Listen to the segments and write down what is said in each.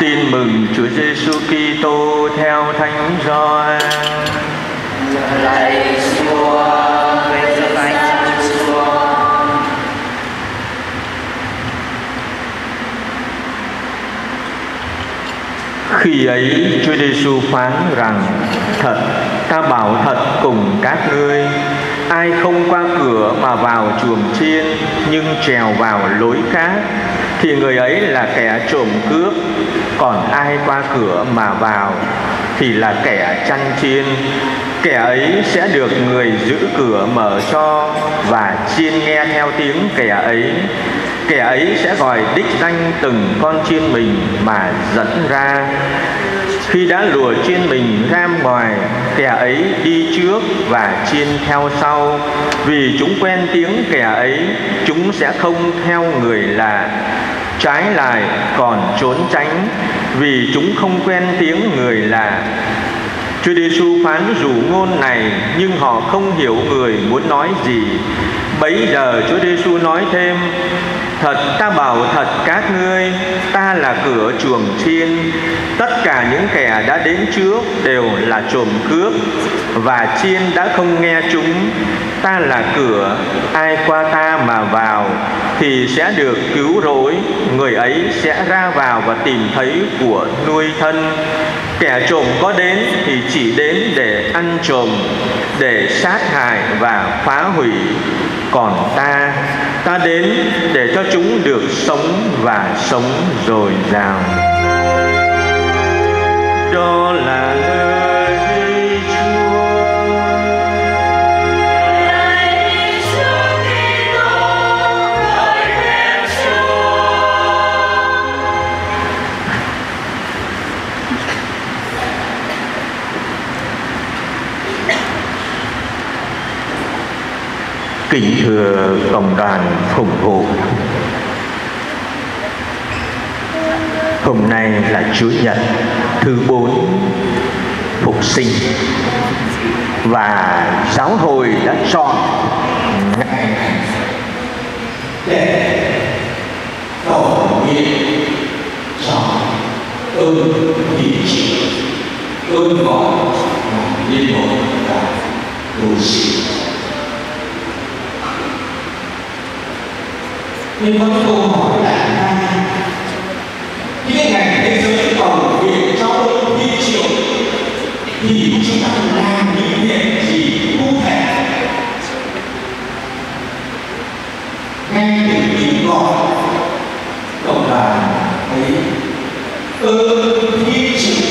Tin mừng Chúa Giêsu Kitô theo Thánh Gioan. lạy Chúa Chúa Khi ấy Chúa Giêsu phán rằng, Thật, ta bảo thật cùng các ngươi, Ai không qua cửa mà vào chuồng chiên, Nhưng trèo vào lối khác thì người ấy là kẻ trộm cướp. Còn ai qua cửa mà vào, Thì là kẻ chăn chiên. Kẻ ấy sẽ được người giữ cửa mở cho Và chiên nghe theo tiếng kẻ ấy. Kẻ ấy sẽ gọi đích danh từng con chiên mình mà dẫn ra khi đã lùa chiên mình ram ngoài, kẻ ấy đi trước và chiên theo sau vì chúng quen tiếng kẻ ấy, chúng sẽ không theo người lạ trái lại, còn trốn tránh vì chúng không quen tiếng người lạ Chúa Giêsu phán rủ ngôn này, nhưng họ không hiểu người muốn nói gì. Bấy giờ Chúa Giêsu nói thêm: Thật ta bảo thật các ngươi, ta là cửa chuồng chiên. Tất cả những kẻ đã đến trước đều là trộm cướp và chiên đã không nghe chúng. Ta là cửa, ai qua ta mà vào thì sẽ được cứu rỗi, người ấy sẽ ra vào và tìm thấy của nuôi thân. Kẻ trộm có đến thì chỉ đến để ăn trộm, để sát hại và phá hủy. Còn ta, ta đến để cho chúng được sống và sống dồi dào. Đó là lời Kính thưa cộng đoàn phụng vụ Hôm nay là Chủ Nhật thứ bốn, phục sinh. Và giáo hội đã chọn ngày để cầu nguyện cho ơn thị trị ơn gọi là linh hồn và đồ sĩ nhưng vẫn câu hỏi đặt ra khi ngày thế giới cầu nguyện cho ơn thị trị thì chúng ta làm những việc gì cụ thể? Ngay từ tiếng gọi, cộng đoàn thấy ơn thi triệu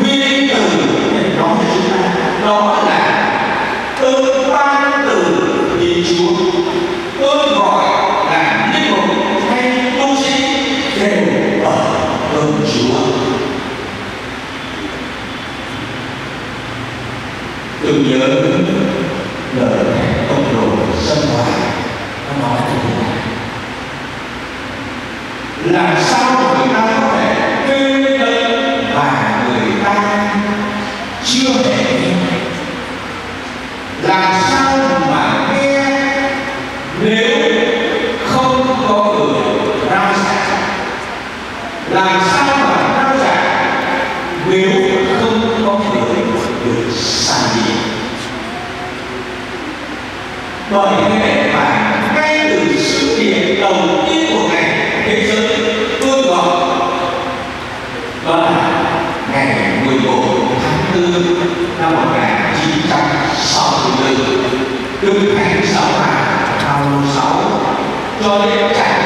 nguyên từ để nói cho chúng ta, đó là ơn ban từ thiên chúa ơn gọi là linh mục hay tu sĩ đều ở ơn chúa tôi nhớ lời ông đồ sân hóa nó nói như thế này làm sao người ta có thể kêu lên và người ta chưa hề nghe làm sao mà nghe nếu không có người rao giảng làm sao mà rao giảng nếu không có thể được sai đi bởi thế mà ngay từ sự kiện đầu tiên của ngày thế giới, tôi gọi đó là ngày 14 tháng 4 năm 1964 được thánh giáo hoàng Phaolô sáu cho đến trải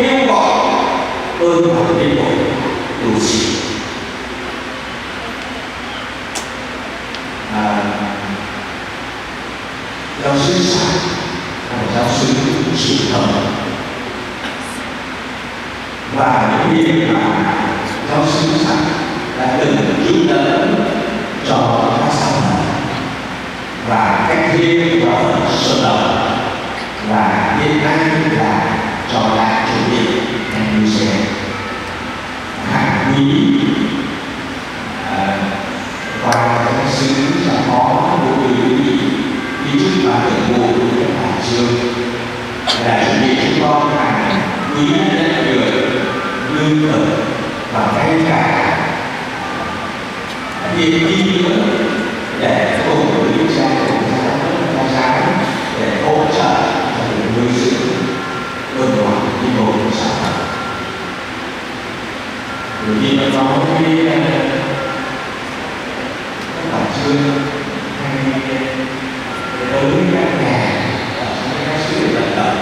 偏頗，敦厚偏頗，如此。啊，要欣赏，我要是心疼，và những việc mà giáo sư rằng đã từng giúp đỡ cho các xã và cách riêng và phần sơ đồng và hiện nay là vô những cái đại dương những con hàng quý nhân người lương tử và ngay cả thiên đi nữa để cùng với những gia cùng giáo giáo giáo để hỗ trợ và người nuôi dưỡng đồng đoàn đi bộ của xã hội bởi vì nó nói với bản chương đối với các nhà các bác sĩ vận động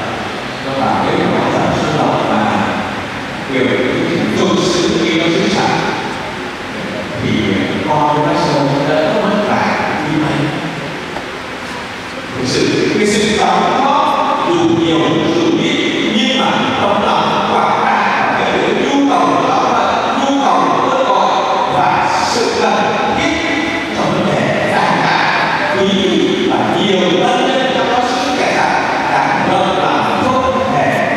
do bảo nếu mà bạn giảm sốt lọc mà điều trị thực sự khi nó thì ờ, con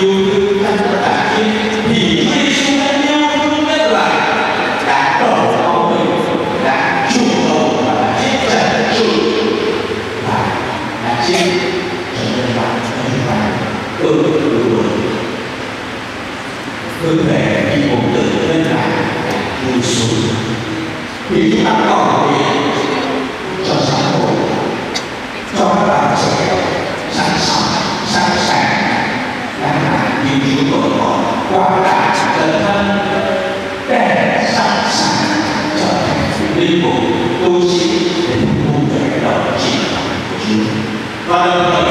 и у và